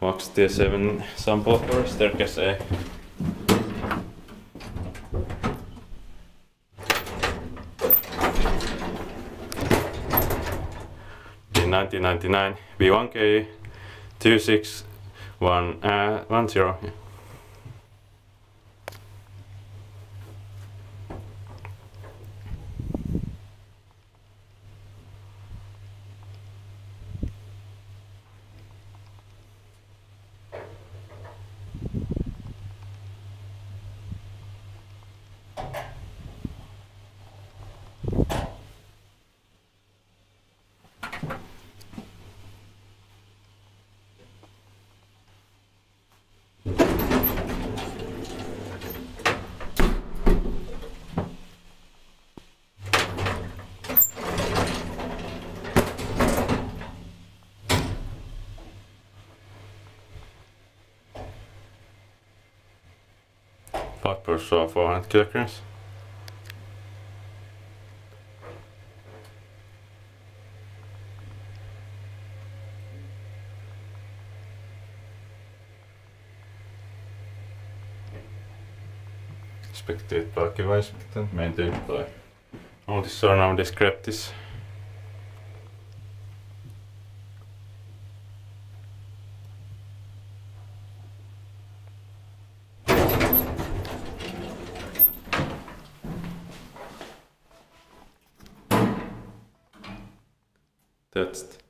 Vox T7 Sampola staircase A. In 1999 B1K 261 uh, 10. Five per saw 400 kilograms. Spekteet pakiväis, mutta menty tai Multisonum discreptis. Test.